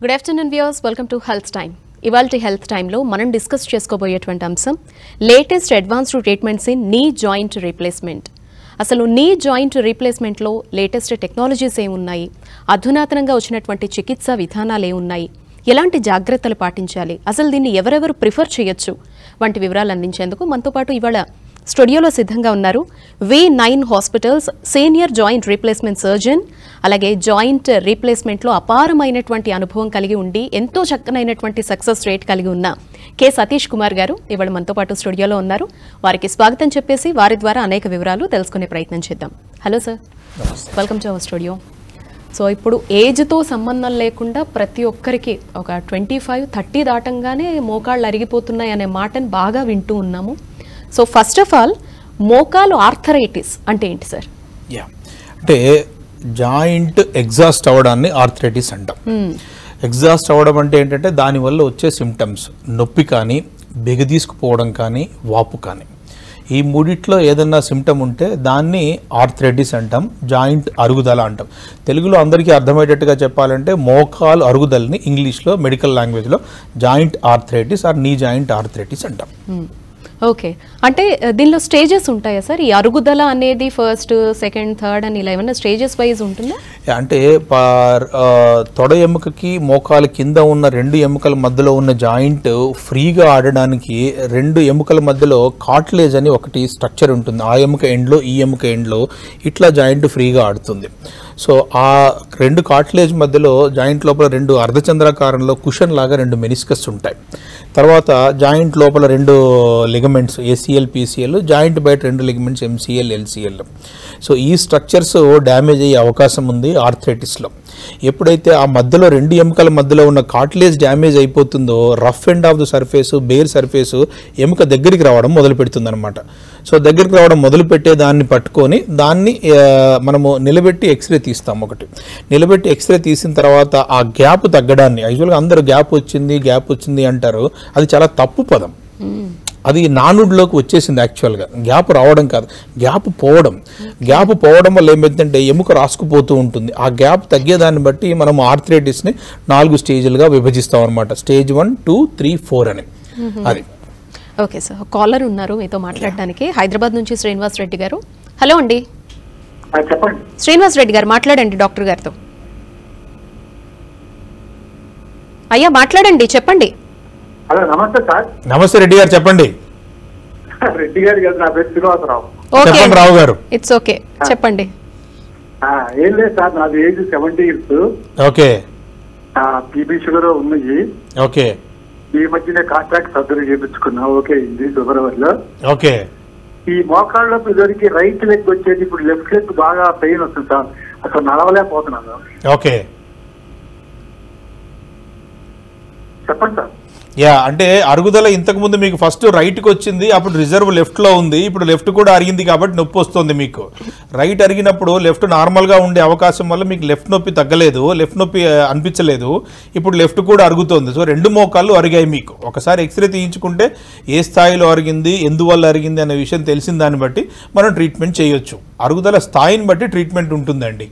Good afternoon viewers welcome to health time ఇవాల్టి health టైంలో మనం డిస్కస్ చేసుకోబోయేటువంటి అంశం latest advanced treatments in knee joint replacement అసలు నీ జాయింట్ రీప్లేస్మెంట్లో లేటెస్ట్ టెక్నాలజీస్ ఏమున్నాయి? అధునాతనంగా వచ్చినటువంటి చికిత్సా విధానాలు ఏమున్నాయి? ఎలాంటి జాగ్రత్తలు పాటించాలి? అసలు దీన్ని ఎవరెవరు ప్రిఫర్ చేయొచ్చు? వంటి వివరాలు అందించేందుకు మనతో పాటు ఇవాళ స్టూడియోలో సిద్ధంగా ఉన్నారు V nine hospitals senior joint replacement surgeon అలాగే జాయింట్ రీప్లేస్మెంట్లో అపారమైనటువంటి అనుభవం కలిగి ఉండి ఎంతో చక్కనైనటువంటి సక్సెస్ రేట్ కలిగి ఉన్న కె సతీష్ కుమార్ గారు ఇవాళ మనతో పాటు స్టూడియోలో ఉన్నారు. వారికి స్వాగతం చెప్పేసి వారి ద్వారా అనేక వివరాలు తెలుసుకునే ప్రయత్నం చేద్దాం. Hello sir. Welcome to our studio. So ఇప్పుడు ఏజ్తో సంబంధం లేకుండా ప్రతి ఒక్కరికి ఒక ట్వంటీ ఫైవ్ థర్టీ దాటంగానే మోకాళ్ళు అరిగిపోతున్నాయి అనే మాటని బాగా వింటూ ఉన్నాము. సో ఫస్ట్ ఆఫ్ ఆల్ మోకాలు ఆర్థరైటిస్ అంటే ఏంటి సార్? అంటే జాయింట్ ఎగ్జాస్ట్ అవ్వడాన్ని ఆర్థరైటిస్ అంటాం. ఎగ్జాస్ట్ అవ్వడం అంటే ఏంటంటే దానివల్ల వచ్చే సిమ్టమ్స్ నొప్పి కానీ బిగదీసుకుపోవడం కానీ వాపు కానీ. ఈ మూడిట్లో ఏదన్నా సిమ్టమ్ ఉంటే దాన్ని ఆర్థరైటిస్ అంటాం జాయింట్ అరుగుదల అంటాం. తెలుగులో అందరికీ అర్థమయ్యేటట్టుగా చెప్పాలంటే మోకాలు అరుగుదలని ఇంగ్లీష్లో మెడికల్ లాంగ్వేజ్లో joint arthritis or knee joint arthritis అంటాం. ఓకే. అంటే దీనిలో స్టేజెస్ ఉంటాయా సార్? ఈ అరుగుదల అనేది ఫస్ట్ సెకండ్ థర్డ్ అని ఇలా ఏమైనా స్టేజెస్ వైజ్ ఉంటుందా? అంటే తొడ ఎముకకి మోకాలు కింద ఉన్న రెండు ఎముకల మధ్యలో ఉన్న జాయింట్ ఫ్రీగా ఆడడానికి రెండు ఎముకల మధ్యలో కాట్లేజ్ అని ఒకటి స్ట్రక్చర్ ఉంటుంది. ఆ ఎముక ఎండ్లో ఈ ఎముక ఎండ్లో ఇట్లా జాయింట్ ఫ్రీగా ఆడుతుంది. సో ఆ రెండు కాట్లేజ్ మధ్యలో జాయింట్ లోపల రెండు అర్ధచంద్రాకారంలో కుషన్ లాగా రెండు మెనిస్కస్ ఉంటాయి. తర్వాత జాయింట్ లోపల రెండు లిగమెంట్స్ ఏసీఎల్ పీసీఎల్ జాయింట్ బయట రెండు లిగమెంట్స్ ఎంసీఎల్ ఎల్సీఎల్ సో ఈ స్ట్రక్చర్స్ డ్యామేజ్ అయ్యే అవకాశం ఉంది ఆర్థరైటిస్లో ఎప్పుడైతే ఆ మధ్యలో రెండు ఎముకల మధ్యలో ఉన్న కాట్లేజ్ డ్యామేజ్ అయిపోతుందో rough end of the surface bare surface ఎముక దగ్గరికి రావడం మొదలు పెడుతుంది అనమాట సో దగ్గరికి రావడం మొదలు పెట్టే దాన్ని పట్టుకొని దాన్ని మనము నిలబెట్టి ఎక్స్రే తీస్తాం ఒకటి. నిలబెట్టి ఎక్స్రే తీసిన తర్వాత ఆ గ్యాప్ తగ్గడాన్ని యాక్చువల్గా అందరూ గ్యాప్ వచ్చింది గ్యాప్ వచ్చింది అంటారు. అది చాలా తప్పు పదం. Hmm. అది నానుడిలోకి వచ్చేసింది యాక్చువల్గా గ్యాప్ రావడం కాదు. గ్యాప్ పోవడం. గ్యాప్ పోవడం వల్ల ఏమైందంటే ఎముక రాసుకుపోతూ ఉంటుంది. ఆ గ్యాప్ తగ్గేదాన్ని బట్టి మనం ఆర్థరైటిస్ని నాలుగు స్టేజ్లుగా విభజిస్తాం అనమాట stage one two three four అని. అది. Okay sir. కాలర్ ఉన్నారు మీతో మాట్లాడడానికి. హైదరాబాద్ నుంచి శ్రీనివాస్ రెడ్డి గారు. హలో అండి. చెప్పండి. శ్రీనివాస్ రెడ్డి గారు మాట్లాడండి డాక్టర్ గారితో. అయ్యా మాట్లాడండి చెప్పండి. హలో నమస్తే సార్. నమస్తే రెడ్డి గారు చెప్పండి. రెడ్డి గారు కదా నా పేరు శ్రీనివాసరావు. చెప్పండి రావు గారు. ఇట్స్ ఓకే చెప్పండి. ఆ, ఏం లేదు సార్ నాది age seventy years okay. BP sugar ఉన్నాయి ఓకే. ఈ మధ్యనే కాంట్రాక్ట్ సర్జరీ చేయించుకున్నా ఓకే ఇది ఫిబ్రవరిలో ఓకే. ఈ మోకాళ్ళ ఇదివరకు రైట్ లెగ్ వచ్చేది ఇప్పుడు లెఫ్ట్ లెగ్ బాగా పెయిన్ వస్తుంది సార్. అసలు నడవలేకపోతున్నాను. ఓకే. చెప్పండి సార్. యా అంటే అరుగుదల ఇంతకుముందు మీకు ఫస్ట్ రైట్కి వచ్చింది అప్పుడు రిజర్వ్ లెఫ్ట్లో ఉంది ఇప్పుడు లెఫ్ట్ కూడా అరిగింది కాబట్టి నొప్పి వస్తుంది మీకు. రైట్ అరిగినప్పుడు లెఫ్ట్ నార్మల్గా ఉండే అవకాశం వల్ల మీకు లెఫ్ట్ నొప్పి తగ్గలేదు లెఫ్ట్ నొప్పి అనిపించలేదు ఇప్పుడు లెఫ్ట్ కూడా అరుగుతుంది. సో రెండు మోకాళ్ళు అరిగాయి మీకు. ఒకసారి ఎక్స్రే తీయించుకుంటే ఏ స్థాయిలో అరిగింది ఎందువల్ల అరిగింది అనే విషయం తెలిసిన దాన్ని బట్టి మనం ట్రీట్మెంట్ చేయొచ్చు. అరుగుదల స్థాయిని బట్టి ట్రీట్మెంట్ ఉంటుందండి.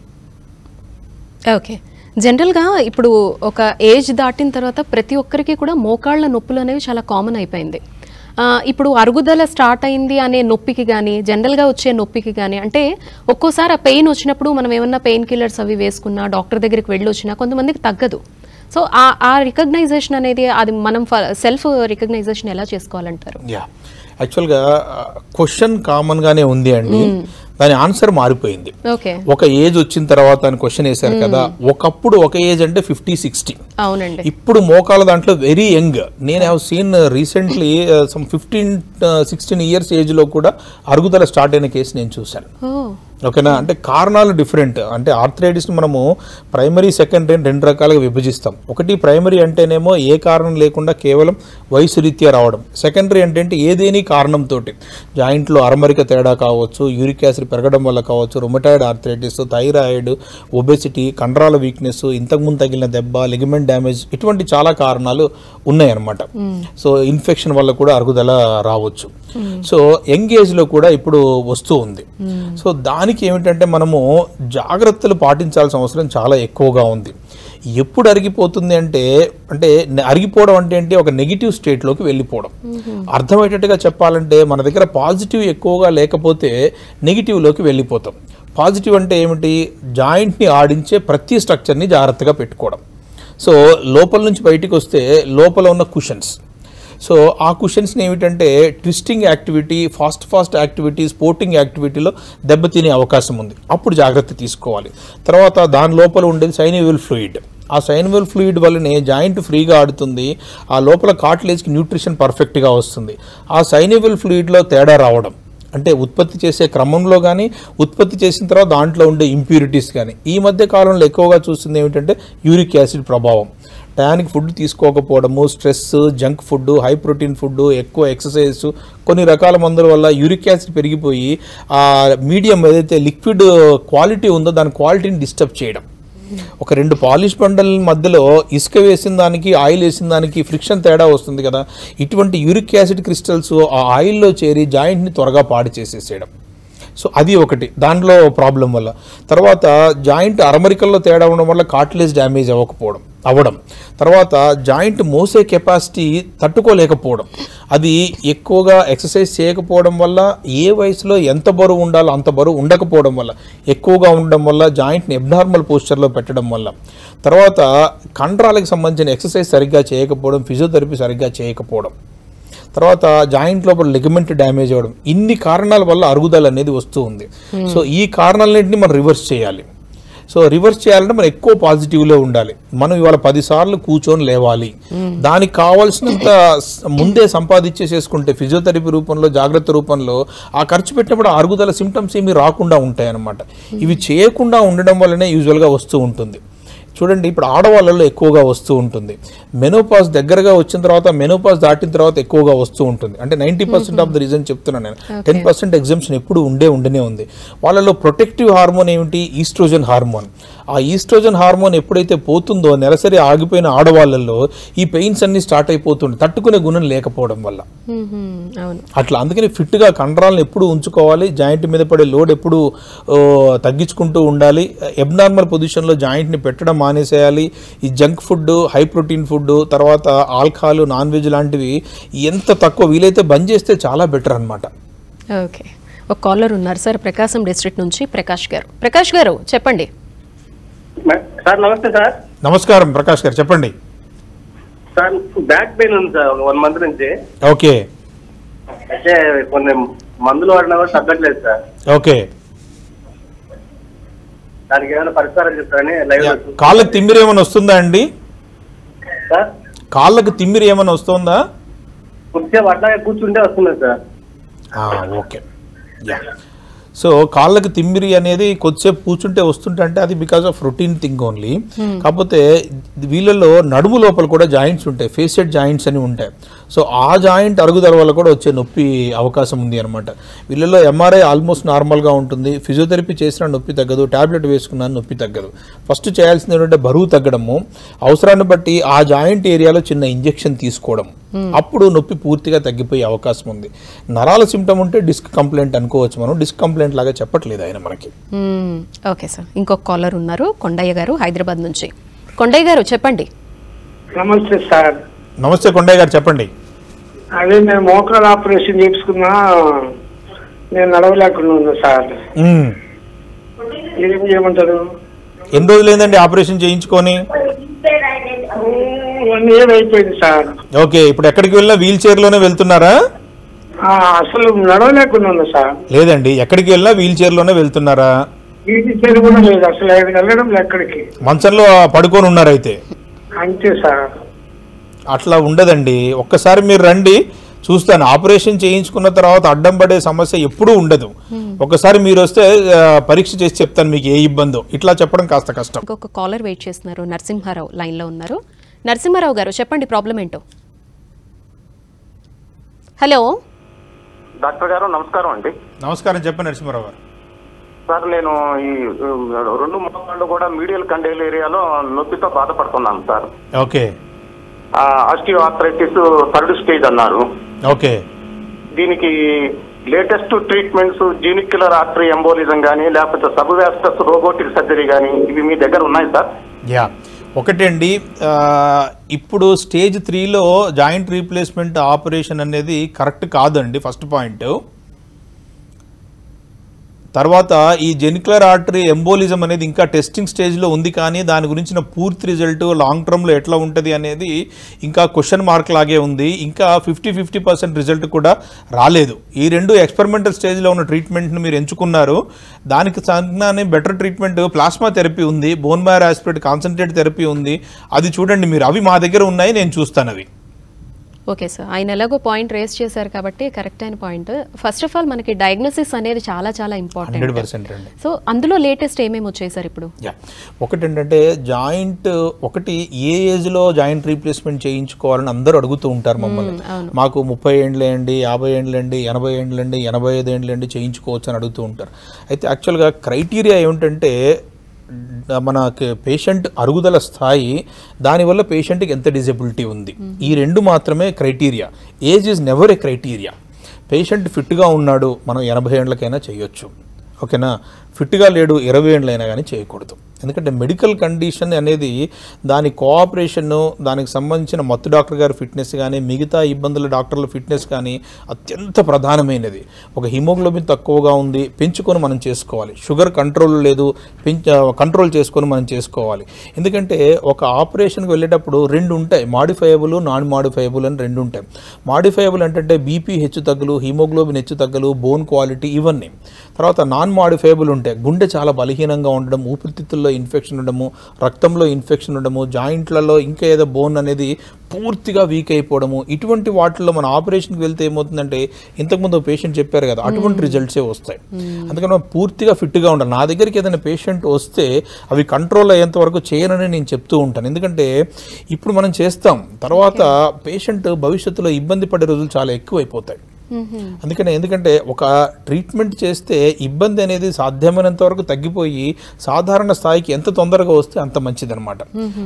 ఓకే జనరల్గా ఇప్పుడు ఒక ఏజ్ దాటిన తర్వాత ప్రతి ఒక్కరికి కూడా మోకాళ్ళ నొప్పులు అనేవి చాలా కామన్ అయిపోయింది. ఇప్పుడు అరుగుదల స్టార్ట్ అయింది అనే నొప్పికి కానీ జనరల్గా వచ్చే నొప్పికి కానీ అంటే ఒక్కోసారి ఆ పెయిన్ వచ్చినప్పుడు మనం ఏమన్నా పెయిన్ కిల్లర్స్ అవి వేసుకున్నా డాక్టర్ దగ్గరికి వెళ్ళి వచ్చినా కొంతమందికి తగ్గదు. సో ఆ ఆ రికగ్నైజేషన్ అనేది అది మనం సెల్ఫ్ రికగ్నైజేషన్ ఎలా చేసుకోవాలంటారు? యాక్చువల్గా క్వశ్చన్ కామన్గానే ఉంది అండి. దాని ఆన్సర్ మారిపోయింది. ఒక ఏజ్ వచ్చిన తర్వాత అని క్వశ్చన్ వేశారు కదా ఒకప్పుడు ఒక ఏజ్ అంటే ఫిఫ్టీ సిక్స్టీ అవునండి. ఇప్పుడు మోకాల దాంట్లో వెరీ యంగ్ నేను have seen recently some fifteen sixteen years ఏజ్లో కూడా అరుగుదల స్టార్ట్ అయిన కేసు నేను చూశాను. ఓకేనా అంటే కారణాలు డిఫరెంట్ అంటే ఆర్థరైటిస్ని మనము ప్రైమరీ సెకండరీ అని రెండు రకాలుగా విభజిస్తాం. ఒకటి ప్రైమరీ అంటేనేమో ఏ కారణం లేకుండా కేవలం వయసు రీత్యా రావడం. సెకండరీ అంటే అంటే ఏదేని కారణంతో జాయింట్లో అరమరిక తేడా కావచ్చు యూరిక్ యాసిడ్ పెరగడం వల్ల కావచ్చు రొమటాయిడ్ ఆర్థరైటిస్ థైరాయిడ్ ఒబెసిటీ కండరాల వీక్నెస్ ఇంతకుముందు తగిలిన దెబ్బ లిగమెంట్ డ్యామేజ్ ఇటువంటి చాలా కారణాలు ఉన్నాయన్నమాట. సో ఇన్ఫెక్షన్ వల్ల కూడా అరుగుదల రావచ్చు. సో యంగ్ ఏజ్లో కూడా ఇప్పుడు వస్తూ ఉంది. సో దానికి ఏమిటంటే మనము జాగ్రత్తలు పాటించాల్సిన అవసరం చాలా ఎక్కువగా ఉంది. ఎప్పుడు అరిగిపోతుంది అంటే అంటే అరిగిపోవడం అంటే ఏంటి? ఒక నెగిటివ్ స్టేట్లోకి వెళ్ళిపోవడం. అర్థమయ్యేటట్టుగా చెప్పాలంటే మన దగ్గర పాజిటివ్ ఎక్కువగా లేకపోతే నెగిటివ్లోకి వెళ్ళిపోతాం. పాజిటివ్ అంటే ఏమిటి? జాయింట్ని ఆడించే ప్రతి స్ట్రక్చర్ని జాగ్రత్తగా పెట్టుకోవడం. సో లోపల నుంచి బయటికి వస్తే లోపల ఉన్న కుషన్స్ సో ఆ క్వశ్చన్స్ని ఏమిటంటే twisting activity fast fast activity sporting యాక్టివిటీలో దెబ్బతినే అవకాశం ఉంది. అప్పుడు జాగ్రత్త తీసుకోవాలి. తర్వాత దాని లోపల ఉండేది సైనివల్ ఫ్లూయిడ్. ఆ సైన్వల్ ఫ్లూయిడ్ వల్లనే జాయింట్ ఫ్రీగా ఆడుతుంది. ఆ లోపల కాట్లేజ్కి న్యూట్రిషన్ పర్ఫెక్ట్గా వస్తుంది. ఆ సైనివల్ ఫ్లూయిడ్లో తేడా రావడం. అంటే ఉత్పత్తి చేసే క్రమంలో కానీ ఉత్పత్తి చేసిన తర్వాత దాంట్లో ఉండే ఇంప్యూరిటీస్ కానీ ఈ మధ్య కాలంలో ఎక్కువగా చూస్తుంది ఏమిటంటే యూరిక్ యాసిడ్ ప్రభావం. టయానికి food తీసుకోకపోవడము stress junk food high protein food ఎక్కువ ఎక్సర్సైజ్ కొన్ని రకాల మందుల వల్ల యూరిక్ యాసిడ్ పెరిగిపోయి ఆ మీడియం ఏదైతే లిక్విడ్ క్వాలిటీ ఉందో దాని క్వాలిటీని డిస్టర్బ్ చేయడం. ఒక రెండు పాలిష్ బండల మధ్యలో ఇసుక వేసిన దానికి ఆయిల్ వేసిన దానికి ఫ్రిక్షన్ తేడా వస్తుంది కదా. ఇటువంటి యూరిక్ యాసిడ్ క్రిస్టల్స్ ఆ ఆయిల్లో చేరి జాయింట్ని త్వరగా పాడు చేసేసేయడం. సో అది ఒకటి. దాంట్లో ప్రాబ్లం వల్ల. తర్వాత జాయింట్ అరమరికల్లో తేడా ఉండడం వల్ల కార్టిలేజ్ డ్యామేజ్ అవ్వకపోవడం అవ్వడం. తర్వాత జాయింట్ మోసే కెపాసిటీ తట్టుకోలేకపోవడం. అది ఎక్కువగా ఎక్సర్సైజ్ చేయకపోవడం వల్ల ఏ వయసులో ఎంత బరువు ఉండాలో అంత బరువు ఉండకపోవడం వల్ల ఎక్కువగా ఉండడం వల్ల జాయింట్ని ఎబ్నార్మల్ పోస్చర్లో పెట్టడం వల్ల. తర్వాత కండరాలకు సంబంధించిన ఎక్సర్సైజ్ సరిగ్గా చేయకపోవడం ఫిజియోథెరపీ సరిగ్గా చేయకపోవడం. తర్వాత జాయింట్ లోపల లిగమెంట్ డ్యామేజ్ అవ్వడం ఇన్ని కారణాల వల్ల అరుగుదల అనేది వస్తూ ఉంది. సో ఈ కారణాలన్నింటినీ మనం రివర్స్ చేయాలి. సో రివర్స్ చేయాలంటే మనం ఎక్కువ పాజిటివ్లో ఉండాలి. మనం ఇవాళ పది సార్లు కూర్చొని లేవాలి. దానికి కావాల్సినంత ముందే సంపాదించేసేసుకుంటే ఫిజియోథెరపీ రూపంలో జాగ్రత్త రూపంలో ఆ ఖర్చు పెట్టినప్పుడు అరుగుదల సిమ్టమ్స్ ఏమి రాకుండా ఉంటాయి అన్నమాట ఇవి చేయకుండా ఉండడం వల్లనే యూజువల్గా వస్తూ ఉంటుంది. చూడండి ఇప్పుడు ఆడవాళ్ళలో ఎక్కువగా వస్తూ ఉంటుంది. మెనోపాస్ దగ్గరగా వచ్చిన తర్వాత మెనోపాస్ దాటిన తర్వాత ఎక్కువగా వస్తూ ఉంటుంది. అంటే ninety percent of the reason చెప్తున్నాను నేను. టెన్ పర్సెంట్ ఎగ్జామ్షన్ ఎప్పుడు ఉండే ఉండనే ఉంది. వాళ్ళలో ప్రొటెక్టివ్ హార్మోన్ ఏమిటి? ఈస్ట్రోజన్ హార్మోన్ ఆ ఈస్ట్రోజన్ హార్మోన్ ఎప్పుడైతే పోతుందో నెలసరి ఆగిపోయిన ఆడవాళ్ళల్లో ఈ పెయిన్స్ అన్ని స్టార్ట్ అయిపోతుంది తట్టుకునే గుణం లేకపోవడం వల్ల. అట్లా అందుకని ఫిట్గా కండరాలను ఎప్పుడు ఉంచుకోవాలి జాయింట్ మీద పడే లోడ్ ఎప్పుడు తగ్గించుకుంటూ ఉండాలి. ఎబ్నార్మల్ పొజిషన్లో జాయింట్ని పెట్టడం మానేసేయాలి. ఈ junk food high protein food తర్వాత ఆల్కహాల్ నాన్ వెజ్ లాంటివి ఎంత తక్కువ వీలైతే బంద్ చేస్తే చాలా బెటర్ అన్నమాట. ఓకే. ఒక కాలర్ ఉన్నారు సార్ ప్రకాశం డిస్ట్రిక్ట్ నుంచి ప్రకాష్ గారు. ప్రకాష్ గారు చెప్పండి. సార్ నమస్తే సార్. నమస్కారం ప్రకాష్ గారు చెప్పండి. సార్ బ్యాక్ పెయిన్ ఉంది సార్ వన్ మంత్ నుంచి. ఓకే. అయితే కొన్ని మందులు వాడినా కూడా తగ్గట్లేదు సార్. ఓకే. దానికి ఏమైనా పరిష్కారం చెప్తారని లైవ్ కాళ్ళకు తిమ్మిరి ఏమైనా వస్తుందా అండి? సార్? కాళ్ళకు తిమ్మిరి ఏమైనా వస్తుందా? కొద్దిసేపు అట్లాగే కూర్చుంటే వస్తున్నది సార్. ఓకే. యా. సో కాళ్ళకి తిమ్మిరి అనేది కొద్దిసేపు కూర్చుంటే వస్తుంటే అంటే అది because of routine thing only కాకపోతే వీళ్ళలో నడుము లోపల కూడా జాయింట్స్ ఉంటాయి ఫేసెడ్ జాయింట్స్ అని ఉంటాయి. సో ఆ జాయింట్ అరుగుదల వల్ల కూడా వచ్చే నొప్పి అవకాశం ఉంది అనమాట వీళ్ళలో ఎంఆర్ఐ ఆల్మోస్ట్ నార్మల్గా ఉంటుంది. ఫిజియోథెరపీ చేసినా నొప్పి తగ్గదు. టాబ్లెట్ వేసుకున్నా నొప్పి తగ్గదు. ఫస్ట్ చేయాల్సింది ఏంటంటే బరువు తగ్గడము. అవసరాన్ని బట్టి ఆ జాయింట్ ఏరియాలో చిన్న ఇంజెక్షన్ తీసుకోవడం. అప్పుడు నొప్పి పూర్తిగా తగ్గిపోయే అవకాశం ఉంది. నరాల సిమ్టమ్ ఉంటే డిస్క్ కంప్లైంట్ అనుకోవచ్చు మనం. డిస్క్ కంప్లైంట్ లాగా చెప్పట్లేదు ఆయన మనకి. ఓకే సార్ ఇంకొక కాలర్ ఉన్నారు. కొండయ్య గారు హైదరాబాద్ నుంచి. కొండయ్య గారు చెప్పండి. నమస్తే సార్. నమస్తే కొండయ్య గారు చెప్పండి. అదే నేను మోకాల ఆపరేషన్ చేసుకున్నా నేను నడవలేకుండా సార్. ఏం చేయమంటారు? ఎన్ని రోజులైందండి ఆపరేషన్ చేయించుకొని? వన్ ఇయర్ అయిపోయింది సార్. ఓకే ఇప్పుడు ఎక్కడికి వెళ్ళినా వీల్ చైర్లోనే వెళ్తున్నారా? ఆ, అసలు నడవలేకుండా సార్. లేదండి ఎక్కడికి వెళ్ళినా వీల్ వెళ్తున్నారా? చేరు కూడా లేదు అసలు వెళ్ళడం ఎక్కడికి. మంచంలో పడుకొని ఉన్నారైతే. అంతే సార్. అట్లా ఉండదండి. ఒక్కసారి మీరు రండి చూస్తాను. ఆపరేషన్ చేయించుకున్న తర్వాత అడ్డం పడే సమస్య ఎప్పుడూ ఉండదు. ఒకసారి మీరు వస్తే పరీక్ష చేసి చెప్తాను మీకు ఏ ఇబ్బందో. ఇట్లా చెప్పడం కాస్త కష్టం. ఇంకొక కాలర్ వెయిట్ చేస్తున్నారు. నరసింహారావు లైన్లో ఉన్నారు. నరసింహారావు గారు చెప్పండి ప్రాబ్లం ఏంటో? హలో? డాక్టర్ గారు నమస్కారం అండి. నమస్కారం. చెప్పండి నరసింహారావు గారు. సార్ నేను ఈ రెండు మోకాళ్ళు కూడా మీడియల్ కండేల్ ఏరియాలో నొప్పితో బాధపడుతున్నాను sir. Okay. Osteoarthritis third stage అన్నారు. ఓకే. దీనికి latest treatments genicular artery embolism కానీ లేకపోతే సబ్వాస్టస్ రోబోటిక్ సర్జరీ కానీ ఇవి మీ దగ్గర ఉన్నాయి సార్? యా. ఒకటండి ఇప్పుడు స్టేజ్ త్రీలో జాయింట్ రీప్లేస్మెంట్ ఆపరేషన్ అనేది కరెక్ట్ కాదండి ఫస్ట్ పాయింట్. తర్వాత ఈ జెనిక్యులర్ ఆర్టరీ ఎంబోలిజం అనేది ఇంకా టెస్టింగ్ స్టేజ్లో ఉంది కానీ దాని గురించిన పూర్తి రిజల్ట్ లాంగ్ టర్మ్లో ఎట్లా ఉంటుంది అనేది ఇంకా క్వశ్చన్ మార్క్ లాగే ఉంది. ఇంకా ఫిఫ్టీ ఫిఫ్టీ పర్సెంట్ రిజల్ట్ కూడా రాలేదు. ఈ రెండు ఎక్స్పెరిమెంటల్ స్టేజ్లో ఉన్న ట్రీట్మెంట్ని మీరు ఎంచుకున్నారు. దానికి సంజ్ఞానే బెటర్ ట్రీట్మెంట్ ప్లాస్మా థెరపీ ఉంది bone marrow aspirate concentrate therapy ఉంది. అది చూడండి మీరు. అవి మా దగ్గర ఉన్నాయి నేను చూస్తాను అవి. ఓకే సార్ ఆయన ఎలాగో పాయింట్ రేస్ చేశారు కాబట్టి కరెక్ట్ అయిన పాయింట్ ఫస్ట్ ఆఫ్ ఆల్ మనకి డయాగ్నోసిస్ అనేది చాలా చాలా ఇంపార్టెంట్ సో అందులో లేటెస్ట్ ఏమేమి వచ్చాయి సార్ ఇప్పుడు? ఒకటి ఏంటంటే జాయింట్ ఒకటి ఏ ఏజ్లో జాయింట్ రీప్లేస్మెంట్ చేయించుకోవాలని అందరూ అడుగుతూ ఉంటారు మమ్మల్ని. అవును. మాకు ముప్పై ఏండ్లేండి యాభై ఏండ్లేండి ఎనభై ఏండ్లేండి ఎనభై ఐదు ఏండ్లేండి చేయించుకోవచ్చు అని అడుగుతూ ఉంటారు. అయితే యాక్చువల్గా క్రైటీరియా ఏమిటంటే మనకి పేషెంట్ అరుగుదల స్థాయి దానివల్ల పేషెంట్కి ఎంత డిజబిలిటీ ఉంది? ఈ రెండు మాత్రమే criteria age is never a criteria patient ఫిట్గా ఉన్నాడు మనం ఎనభై ఏండ్లకైనా చేయొచ్చు. ఓకేనా? ఫిట్గా లేడు ఇరవై ఏళ్ళైనా కానీ చేయకూడదు. ఎందుకంటే మెడికల్ కండిషన్ అనేది దాని కోఆపరేషన్ దానికి సంబంధించిన మత్తు డాక్టర్ గారి ఫిట్నెస్ కానీ మిగతా ఇబ్బందుల డాక్టర్ల ఫిట్నెస్ కానీ అత్యంత ప్రధానమైనది. ఒక హిమోగ్లోబిన్ తక్కువగా ఉంది పెంచుకొని మనం చేసుకోవాలి. షుగర్ కంట్రోల్ లేదు పెంచ కంట్రోల్ చేసుకొని మనం చేసుకోవాలి. ఎందుకంటే ఒక ఆపరేషన్కి వెళ్ళేటప్పుడు రెండు ఉంటాయి. మాడిఫైయబుల్ నాన్ మాడిఫైయబుల్ అని రెండు ఉంటాయి. మాడిఫైయబుల్ అంటే బీపీ హెచ్చు తగ్గులు హిమోగ్లోబిన్ హెచ్చు తగ్గులు బోన్ క్వాలిటీ ఇవన్నీ. తర్వాత నాన్ మాడిఫైయబుల్ ఉంటాయి గుండె చాలా బలహీనంగా ఉండడం ఊపిరితిత్తుల్లో ఇన్ఫెక్షన్ ఉండడము రక్తంలో ఇన్ఫెక్షన్ ఉండడము జాయింట్లలో ఇంకా ఏదో బోన్ అనేది పూర్తిగా వీక్ అయిపోవడము ఇటువంటి వాటిల్లో మన ఆపరేషన్కి వెళ్తే ఏమవుతుందంటే ఇంతకుముందు పేషెంట్ చెప్పారు కదా అటువంటి రిజల్ట్సే వస్తాయి. అందుకని మనం పూర్తిగా ఫిట్గా ఉండాలి. నా దగ్గరికి ఏదైనా పేషెంట్ వస్తే అవి కంట్రోల్ అయ్యేంత వరకు చేయనని నేను చెప్తూ ఉంటాను. ఎందుకంటే ఇప్పుడు మనం చేస్తాం తర్వాత పేషెంట్ భవిష్యత్తులో ఇబ్బంది పడే రోజులు చాలా ఎక్కువైపోతాయి. అందుకనే ఎందుకంటే ఒక ట్రీట్మెంట్ చేస్తే ఇబ్బంది అనేది సాధ్యమైనంత వరకు తగ్గిపోయి సాధారణ స్థాయికి ఎంత తొందరగా వస్తే అంత మంచిదన్నమాట.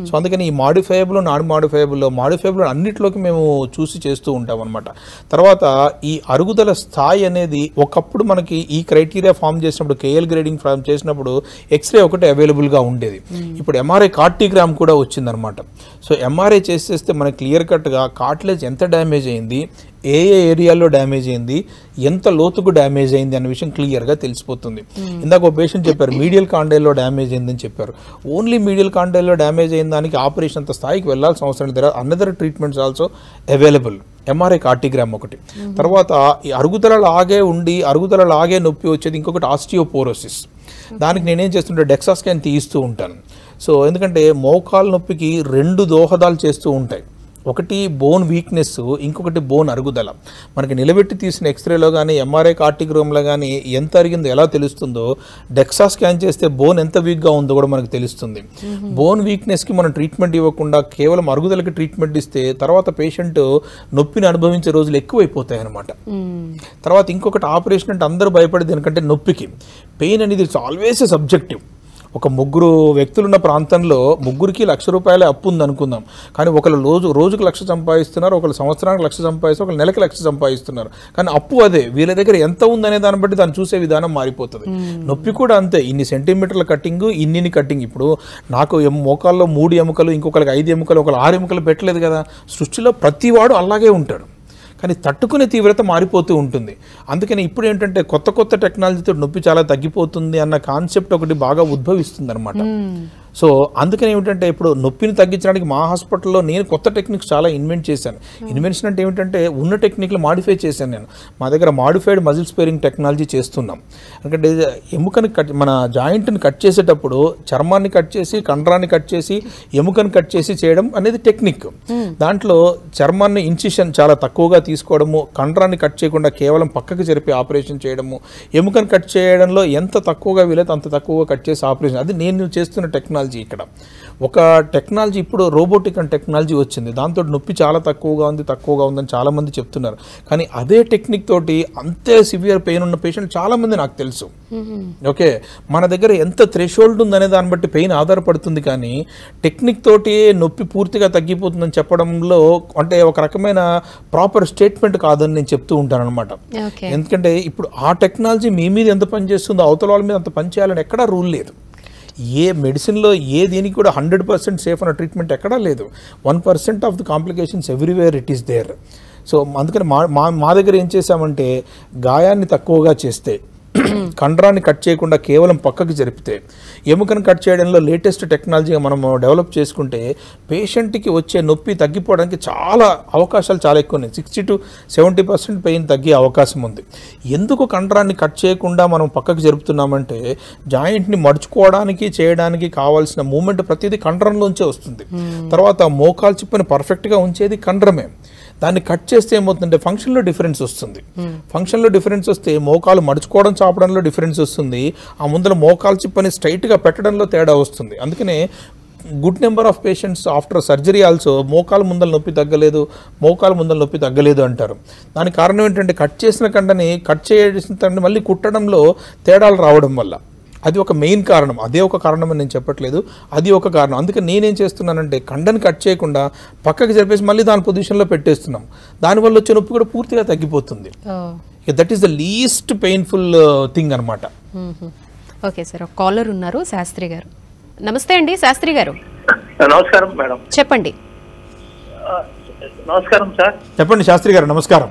సో అందుకని ఈ మాడిఫైయబుల్ నాన్ మాడిఫైయబుల్ మాడిఫైయబుల్ అన్నిట్లోకి మేము చూసి చేస్తూ ఉంటాం అనమాట తర్వాత ఈ అరుగుదల స్థాయి అనేది ఒకప్పుడు మనకి ఈ క్రైటీరియా ఫామ్ చేసినప్పుడు కేఎల్ గ్రేడింగ్ ఫామ్ చేసినప్పుడు ఎక్స్రే ఒకటి అవైలబుల్గా ఉండేది. ఇప్పుడు ఎంఆర్ఐ కార్టీగ్రామ్ కూడా వచ్చిందనమాట సో ఎంఆర్ఐ చేసేస్తే మనకి క్లియర్ కట్గా కార్ట్లేజ్ ఎంత డ్యామేజ్ అయింది ఏ ఏ ఏరియాలో డ్యామేజ్ అయింది ఎంత లోతుకు డ్యామేజ్ అయింది అనే విషయం క్లియర్గా తెలిసిపోతుంది. ఇందాక ఒక పేషెంట్ చెప్పారు మీడియల్ కాండైల్లో డ్యామేజ్ అయిందని చెప్పారు. ఓన్లీ మీడియల్ కాండైల్లో డ్యామేజ్ అయిన దానికి ఆపరేషన్ అంత స్థాయికి వెళ్ళాల్సిన అవసరం లేదు. Another treatments also available MRI cartigram ఒకటి. తర్వాత ఈ అరుగుదల లాగే ఉండి అరుగుదల లాగే నొప్పి వచ్చేది ఇంకొకటి ఆస్టియోపోరోసిస్ దానికి నేనేం చేస్తుంటే డెక్సా స్కాన్ తీయిస్తూ ఉంటాను. సో ఎందుకంటే మోకాలు నొప్పికి రెండు దోహదాలు చేస్తూ ఉంటాయి. ఒకటి బోన్ వీక్నెస్ ఇంకొకటి బోన్ అరుగుదల. మనకి నిలబెట్టి తీసిన ఎక్స్రేలో కానీ ఎంఆర్ఐ కార్టిగ్రామ్లో కానీ ఎంత అరిగిందో ఎలా తెలుస్తుందో డెక్సా స్కాన్ చేస్తే బోన్ ఎంత వీక్గా ఉందో కూడా మనకు తెలుస్తుంది. బోన్ వీక్నెస్కి మనం ట్రీట్మెంట్ ఇవ్వకుండా కేవలం అరుగుదలకి ట్రీట్మెంట్ ఇస్తే తర్వాత పేషెంట్ నొప్పిని అనుభవించే రోజులు ఎక్కువైపోతాయి అనమాట తర్వాత ఇంకొకటి ఆపరేషన్ అంటే అందరూ భయపడేది ఎందుకంటే నొప్పికి. పెయిన్ అనేది ఇట్స్ ఆల్వేస్ సబ్జెక్టివ్ ఒక ముగ్గురు వ్యక్తులున్న ప్రాంతంలో ముగ్గురికి లక్ష రూపాయలే అప్పు ఉంది అనుకుందాం కానీ ఒకళ్ళు రోజు రోజుకు లక్ష సంపాదిస్తున్నారు ఒకళ్ళు సంవత్సరానికి లక్ష సంపాదిస్తారు ఒకళ్ళు నెలకి లక్ష సంపాదిస్తున్నారు. కానీ అప్పు అదే. వీళ్ళ దగ్గర ఎంత ఉందనే దాన్ని బట్టి దాన్ని చూసే విధానం మారిపోతుంది. నొప్పి కూడా అంతే. ఇన్ని సెంటీమీటర్ల కటింగ్ ఇన్ని కటింగ్ ఇప్పుడు నాకు మోకాల్లో మూడు ఎముకలు ఇంకొకరికి ఐదు ఎముకలు ఒకళ్ళు ఆరు ఎముకలు పెట్టలేదు కదా. సృష్టిలో ప్రతివాడు అలాగే ఉంటాడు. కానీ తట్టుకునే తీవ్రత మారిపోతూ ఉంటుంది. అందుకని ఇప్పుడు ఏంటంటే కొత్త కొత్త టెక్నాలజీతో నొప్పి చాలా తగ్గిపోతుంది అన్న కాన్సెప్ట్ ఒకటి బాగా ఉద్భవిస్తుంది అనమాట సో అందుకని ఏమిటంటే ఇప్పుడు నొప్పిని తగ్గించడానికి మా హాస్పిటల్లో నేను కొత్త టెక్నిక్స్ చాలా ఇన్వెంట్ చేశాను. ఇన్వెన్షన్ అంటే ఏమిటంటే ఉన్న టెక్నిక్లు మాడిఫై చేశాను నేను. మా దగ్గర మాడిఫైడ్ మజిల్ స్పేరింగ్ టెక్నాలజీ చేస్తున్నాం. ఎందుకంటే ఎముకని కట్ మన జాయింట్ని కట్ చేసేటప్పుడు చర్మాన్ని కట్ చేసి కండరాన్ని కట్ చేసి ఎముకని కట్ చేసి చేయడం అనేది టెక్నిక్. దాంట్లో చర్మాన్ని ఇన్సిషన్ చాలా తక్కువగా తీసుకోవడము కండరాన్ని కట్ చేయకుండా కేవలం పక్కకు జరిపి ఆపరేషన్ చేయడము ఎముకను కట్ చేయడంలో ఎంత తక్కువగా వీలైతే అంత తక్కువగా కట్ చేసి ఆపరేషన్. అది నేను చేస్తున్న టెక్నాలజీ. ఇక్కడ. ఒక టెక్నాలజీ ఇప్పుడు రోబోటిక్ అండ్ టెక్నాలజీ వచ్చింది. దాంతో నొప్పి చాలా తక్కువగా ఉంది తక్కువగా ఉందని చాలా మంది చెప్తున్నారు. కానీ అదే టెక్నిక్ తోటి అంతే సివియర్ పెయిన్ ఉన్న పేషెంట్ చాలా మంది నాకు తెలుసు. ఓకే? మన దగ్గర ఎంత థ్రెషోల్డ్ ఉందనే దాన్ని బట్టి పెయిన్ ఆధారపడుతుంది కానీ టెక్నిక్ తోటి నొప్పి పూర్తిగా తగ్గిపోతుందని చెప్పడంలో అంటే ఒక రకమైన ప్రాపర్ స్టేట్మెంట్ కాదని నేను చెప్తూ ఉంటాను అనమాట ఎందుకంటే ఇప్పుడు ఆ టెక్నాలజీ మీ మీద ఎంత పనిచేస్తుందో అవతల వాళ్ళ మీద అంత పని చేయాలని ఎక్కడా రూల్ లేదు. ఏ మెడిసిన్లో ఏ దీనికి కూడా హండ్రెడ్ పర్సెంట్ సేఫ్ అన్న ట్రీట్మెంట్ ఎక్కడా లేదు. One percent of the complications everywhere it is there. So అందుకని మా మా మా దగ్గర ఏం చేసామంటే గాయాన్ని తక్కువగా చేస్తే కండరాన్ని కట్ చేయకుండా కేవలం పక్కకి జరిపితే ఎముకను కట్ చేయడంలో లేటెస్ట్ టెక్నాలజీగా మనం డెవలప్ చేసుకుంటే పేషెంట్కి వచ్చే నొప్పి తగ్గిపోవడానికి చాలా అవకాశాలు చాలా ఎక్కువ ఉన్నాయి. Sixty to seventy percent pain తగ్గే అవకాశం ఉంది. ఎందుకు కండరాన్ని కట్ చేయకుండా మనం పక్కకి జరుపుతున్నామంటే జాయింట్ని మడుచుకోవడానికి చేయడానికి కావాల్సిన మూమెంట్ ప్రతిదీ కండరంలోంచే వస్తుంది. తర్వాత మోకాలు చిప్పని పర్ఫెక్ట్గా ఉంచేది కండరమే. దాన్ని కట్ చేస్తే ఏమవుతుందంటే ఫంక్షన్లో డిఫరెన్స్ వస్తుంది. ఫంక్షన్లో డిఫరెన్స్ వస్తే మోకాలు మడుచుకోవడం చాపడంలో డిఫరెన్స్ వస్తుంది. ఆ ముందర మోకాలు చిప్పని స్ట్రైట్గా పెట్టడంలో తేడా వస్తుంది. అందుకనే good number of patients after surgery also మోకాలు ముందల నొప్పి తగ్గలేదు మోకాలు ముందల నొప్పి తగ్గలేదు అంటారు. దానికి కారణం ఏంటంటే కట్ చేసిన కండని కట్ చేసిన కండని మళ్ళీ కుట్టడంలో తేడాలు రావడం వల్ల. అది ఒక మెయిన్ కారణం. అదే ఒక కారణం అని నేను చెప్పట్లేదు. అది ఒక కారణం. అందుకే నేనేం చేస్తున్నానంటే కండని కట్ చేయకుండా పక్కకి జరిపేసి మళ్ళీ దాని పొజిషన్లో పెట్టేస్తున్నాం. దానివల్ల వచ్చే నొప్పి కూడా పూర్తిగా తగ్గిపోతుంది. That is the least painful thing అనమాట ఓకే సార్ ఒక కాలర్ ఉన్నారు శాస్త్రి గారు. నమస్తే అండి శాస్త్రి గారు. నమస్కారం మేడం. చెప్పండి. నమస్కారం సార్. చెప్పండి శాస్త్రి గారు నమస్కారం.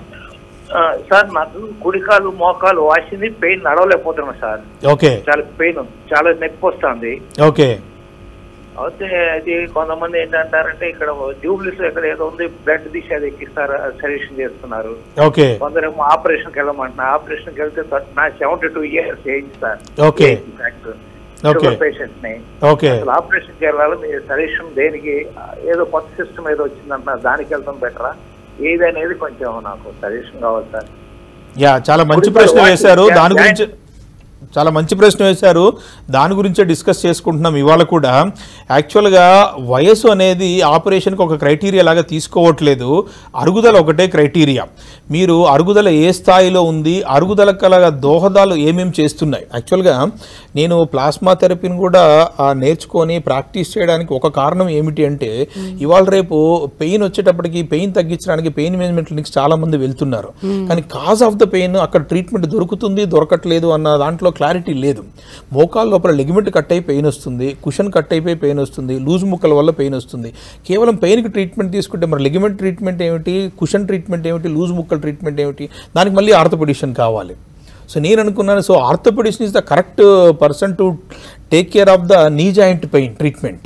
సార్ నాకు కుడికాలు మోకాలు వాసింది పెయిన్ నడవలేకపోతున్నా సార్. ఓకే. చాలా పెయిన్ చాలా నొప్పి వస్తుంది. ఓకే. అయితే అది కొంతమంది ఏంటంటారంటే ఇక్కడ ట్యూబ్లెస్ ఇక్కడ ఏదో ఉంది బ్లడ్ తీసి అది ఎక్కిస్తారు సజెషన్ చేస్తున్నారు. ఓకే. కొందరేమో ఆపరేషన్కి వెళ్ళమంటున్నారు. ఆపరేషన్కి వెళ్తే నా seventy two years age sir. Okay. పేషెంట్ని ఓకే. అసలు ఆపరేషన్కి వెళ్ళాలి సజెషన్ దేనికి ఏదో కొత్త సిస్టమ్ ఏదో వచ్చిందంటున్నారు దానికి వెళ్తాం బెటరా? ఏది అనేది కొంచెం నాకు సజెషన్ కావాలి సార్ యా చాలా మంచి ప్రశ్న వేశారు దాని. గురించి చాలా మంచి ప్రశ్న వేశారు. దాని గురించే డిస్కస్ చేసుకుంటున్నాం ఇవాళ కూడా. యాక్చువల్గా వయసు అనేది ఆపరేషన్కి ఒక క్రైటీరియా లాగా తీసుకోవట్లేదు. అరుగుదల ఒకటే క్రైటీరియా. మీరు అరుగుదల ఏ స్థాయిలో ఉంది అరుగుదల కల దోహదాలు ఏమేమి చేస్తున్నాయి? యాక్చువల్గా నేను ప్లాస్మా థెరపీని కూడా నేర్చుకొని ప్రాక్టీస్ చేయడానికి ఒక కారణం ఏమిటి అంటే ఇవాళ రేపు పెయిన్ వచ్చేటప్పటికి పెయిన్ తగ్గించడానికి పెయిన్ మేనేజ్మెంట్ క్లినిక్స్ చాలా మంది వెళ్తున్నారు. కానీ కాజ్ ఆఫ్ ద పెయిన్ అక్కడ ట్రీట్మెంట్ దొరుకుతుంది దొరకట్లేదు అన్న దాంట్లో క్లారిటీ లేదు. మోకాల లోపల లెగిమెంట్ కట్ అయి పెయిన్ వస్తుంది కుషన్ కట్ అయిపోయి పెయిన్ వస్తుంది లూజ్ ముక్కల వల్ల పెయిన్ వస్తుంది. కేవలం పెయిన్కి ట్రీట్మెంట్ తీసుకుంటే మరి లెగిమెంట్ ట్రీట్మెంట్ ఏమిటి కుషన్ ట్రీట్మెంట్ ఏమిటి లూజ్ ముక్కల ట్రీట్మెంట్ ఏమిటి దానికి మళ్ళీ ఆర్థోపెడిషన్ కావాలి. సో నేను అనుకున్నాను so orthopaedician is the correct person to take care of the knee joint pain treatment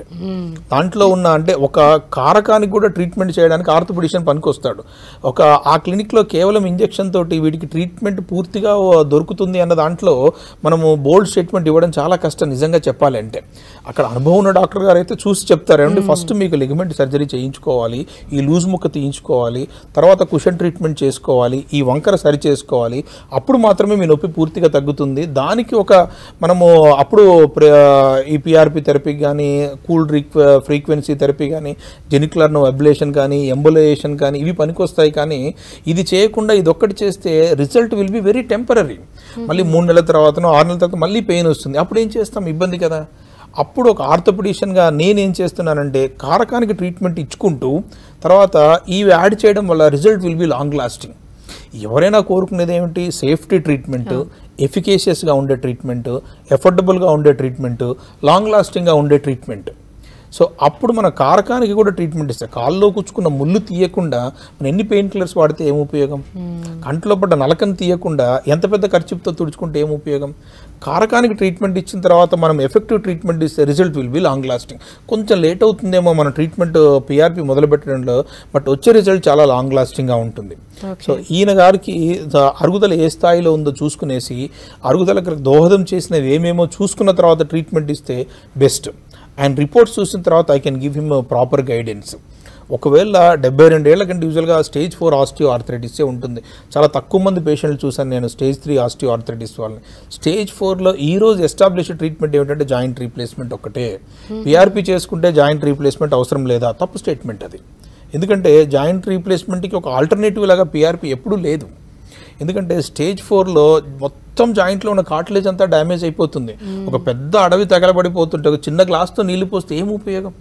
దాంట్లో ఉన్న అంటే ఒక కారకానికి కూడా ట్రీట్మెంట్ చేయడానికి ఆర్థోపెడిషన్ పనికొస్తాడు. ఒక ఆ క్లినిక్లో కేవలం ఇంజెక్షన్ తోటి వీటికి ట్రీట్మెంట్ పూర్తిగా దొరుకుతుంది అన్న దాంట్లో మనము బోల్డ్ స్టేట్మెంట్ ఇవ్వడం చాలా కష్టం నిజంగా చెప్పాలంటే అక్కడ అనుభవం ఉన్న డాక్టర్ గారు అయితే చూసి చెప్తారు ఏమంటే ఫస్ట్ మీకు లిగమెంట్ సర్జరీ చేయించుకోవాలి ఈ లూజ్ ముక్క తీయించుకోవాలి తర్వాత కుషన్ ట్రీట్మెంట్ చేసుకోవాలి ఈ వంకర సరి చేసుకోవాలి అప్పుడు మాత్రమే మీ నొప్పి పూర్తిగా తగ్గుతుంది. దానికి ఒక మనము అప్పుడు ప్ర- ఈ పిఆర్పి థెరపీ కానీ కూల్ ఫ్రీక్వెన్సీ థెరపీ కానీ జెనిక్యులర్ అబ్లేషన్ కానీ ఎంబులేషన్ కానీ ఇవి పనికొస్తాయి కానీ ఇది చేయకుండా ఇది ఒక్కటి చేస్తే result will be very temporary మళ్ళీ మూడు నెలల తర్వాతనో ఆరు నెలల తర్వాత మళ్ళీ పెయిన్ వస్తుంది. అప్పుడు ఏం చేస్తాం? ఇబ్బంది కదా. అప్పుడు ఒక ఆర్థోపెడిషియన్గా నేనేం చేస్తున్నానంటే కారకానికి ట్రీట్మెంట్ ఇచ్చుకుంటూ తర్వాత ఇవి యాడ్ చేయడం వల్ల result will be long lasting ఎవరైనా కోరుకునేది ఏమిటి సేఫ్టీ ట్రీట్మెంట్ ఎఫికేషియస్గా ఉండే ట్రీట్మెంట్ ఎఫోర్డబుల్గా ఉండే ట్రీట్మెంట్ లాంగ్ లాస్టింగ్గా ఉండే ట్రీట్మెంట్. సో అప్పుడు మన కారకానికి కూడా ట్రీట్మెంట్ ఇస్తాం కాల్లో కూర్చుకున్న ముళ్ళు తీయకుండా మనం ఎన్ని పెయిన్ కిల్లర్స్ వాడితే ఏం ఉపయోగం? కంట్లో పడ్డ నలకను తీయకుండా ఎంత పెద్ద ఖర్చుతో తుడుచుకుంటే ఏం ఉపయోగం? కారకానికి ట్రీట్మెంట్ ఇచ్చిన తర్వాత మనం ఎఫెక్టివ్ ట్రీట్మెంట్ ఇస్తే result will be long lasting కొంచెం లేట్ అవుతుందేమో మన ట్రీట్మెంట్ పిఆర్పి మొదలు పెట్టడంలో బట్ వచ్చే రిజల్ట్ చాలా లాంగ్ లాస్టింగ్గా ఉంటుంది. సో ఈయన గారికి అరుగుదల ఏ స్థాయిలో ఉందో చూసుకునేసి అరుగుదలకు దోహదం చేసినవి ఏమేమో చూసుకున్న తర్వాత ట్రీట్మెంట్ ఇస్తే బెస్ట్ అండ్ రిపోర్ట్స్ చూసిన తర్వాత I can give him proper guidance ఒకవేళ డెబ్బై రెండేళ్ళ కంటే యూజువల్గా స్టేజ్ ఫోర్ ఆస్టియో ఆర్థరైటిసే ఉంటుంది. చాలా తక్కువ మంది పేషెంట్లు చూశాను నేను స్టేజ్ త్రీ ఆస్టియో ఆర్థరైటిస్ వాళ్ళని స్టేజ్ ఫోర్లో ఈ రోజు ఎస్టాబ్లిష్ ట్రీట్మెంట్ ఏమిటంటే జాయింట్ రీప్లేస్మెంట్ ఒకటే పిఆర్పి చేసుకుంటే జాయింట్ రీప్లేస్మెంట్ అవసరం లేదా? తప్పు స్టేట్మెంట్ అది. ఎందుకంటే జాయింట్ రీప్లేస్మెంట్కి ఒక ఆల్టర్నేటివ్ లాగా పిఆర్పి ఎప్పుడూ లేదు. ఎందుకంటే స్టేజ్ ఫోర్లో మొత్తం జాయింట్లో ఉన్న కార్టిలేజ్ అంతా డ్యామేజ్ అయిపోతుంది. ఒక పెద్ద అడవి తగలబడిపోతుంటే ఒక చిన్న గ్లాస్తో నీళ్ళు పోస్తే ఏం ఉపయోగం?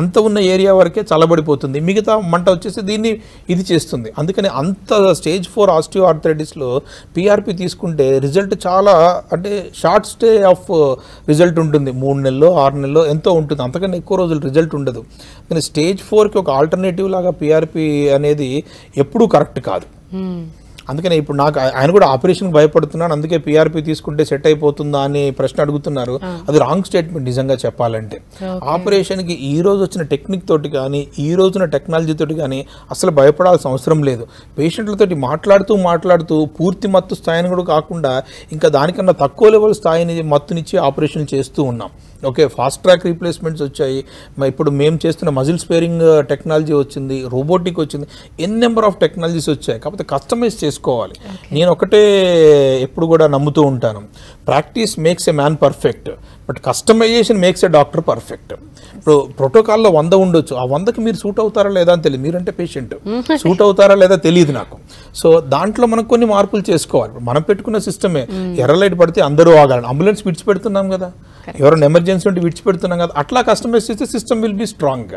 అంత ఉన్న ఏరియా వరకే చల్లబడిపోతుంది. మిగతా మంట వచ్చేసి దీన్ని ఇది చేస్తుంది. అందుకని అంత స్టేజ్ ఫోర్ ఆస్టియో ఆర్థరైటిస్లో పిఆర్పి తీసుకుంటే రిజల్ట్ చాలా అంటే షార్ట్ స్టే ఆఫ్ రిజల్ట్ ఉంటుంది. మూడు నెలలు ఆరు నెలలు ఎంతో ఉంటుంది. అంతకన్నా ఎక్కువ రోజులు రిజల్ట్ ఉండదు. కానీ స్టేజ్ ఫోర్కి ఒక ఆల్టర్నేటివ్ లాగా పిఆర్పి అనేది ఎప్పుడూ కరెక్ట్ కాదు. అందుకనే ఇప్పుడు నాకు ఆయన కూడా ఆపరేషన్ భయపడుతున్నాడు అందుకే పిఆర్పి తీసుకుంటే సెట్ అయిపోతుందా అని ప్రశ్న అడుగుతున్నారు. అది రాంగ్ స్టేట్మెంట్ నిజంగా చెప్పాలంటే. ఆపరేషన్కి ఈ రోజు వచ్చిన టెక్నిక్ తోటి కానీ ఈ రోజున టెక్నాలజీ తోటి కానీ అసలు భయపడాల్సిన అవసరం లేదు. పేషెంట్లతోటి మాట్లాడుతూ మాట్లాడుతూ పూర్తి మత్తు స్థాయిని కూడా కాకుండా ఇంకా దానికన్నా తక్కువ లెవెల్ స్థాయిని మత్తునిచ్చి ఆపరేషన్ చేస్తూ ఉన్నాం. ఓకే ఫాస్ట్ ట్రాక్ రీప్లేస్మెంట్స్ వచ్చాయి. ఇప్పుడు మేము చేస్తున్న మజిల్ స్పేరింగ్ టెక్నాలజీ వచ్చింది రోబోటిక్ వచ్చింది. ఎన్ నెంబర్ ఆఫ్ టెక్నాలజీస్ వచ్చాయి. కాకపోతే కస్టమైజ్ చేసుకోవాలి. నేను ఒకటే ఎప్పుడు కూడా నమ్ముతూ ఉంటాను. Practice makes a man perfect but customization makes a doctor perfect ఇప్పుడు ప్రోటోకాల్లో వంద ఉండొచ్చు. ఆ వందకి మీరు సూట్ అవుతారా లేదా అని తెలియదు మీరంటే పేషెంట్ సూట్ అవుతారా లేదా తెలియదు నాకు. సో దాంట్లో మనం కొన్ని మార్పులు చేసుకోవాలి. మనం పెట్టుకున్న సిస్టమే. ఎర్ర లైట్ పడితే అందరూ ఆగాలి అంబులెన్స్ విడిచిపెడుతున్నాం కదా. ఎవరైనా ఎమర్జెన్సీ ఉంటే విడిచిపెడుతున్నాం కదా. అట్లా కస్టమైజ్ చేస్తే సిస్టమ్ విల్ బి స్ట్రాంగ్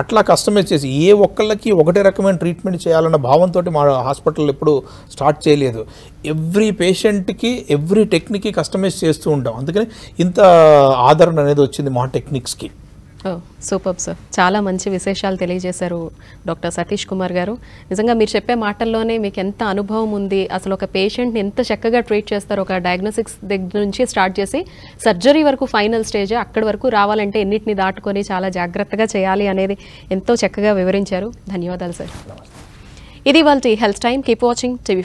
అట్లా కస్టమైజ్ చేసి ఏ ఒక్కళ్ళకి ఒకటే రకమైన ట్రీట్మెంట్ చేయాలన్న భావంతో మా హాస్పిటల్ ఎప్పుడు స్టార్ట్ చేయలేదు. ఎవ్రీ పేషెంట్కి ఎవ్రీ టెక్నిక్కి కస్టమైజ్ చేస్తూ ఉంటాం. అందుకని ఇంత ఆదరణ అనేది వచ్చింది మా టెక్నిక్స్కి సూపర్ సార్. చాలా మంచి విశేషాలు తెలియజేశారు డాక్టర్ సతీష్ కుమార్ గారు. నిజంగా మీరు చెప్పే మాటల్లోనే మీకు ఎంత అనుభవం ఉంది అసలు ఒక పేషెంట్ని ఎంత చక్కగా ట్రీట్ చేస్తారు ఒక డయాగ్నోస్టిక్స్ దగ్గర నుంచి స్టార్ట్ చేసి సర్జరీ వరకు ఫైనల్ స్టేజ్ అక్కడి వరకు రావాలంటే ఎన్నిటిని దాటుకొని చాలా జాగ్రత్తగా చేయాలి అనేది ఎంతో చక్కగా వివరించారు. ధన్యవాదాలు సార్. ఇది వాళ్ళ health time keep watching. TV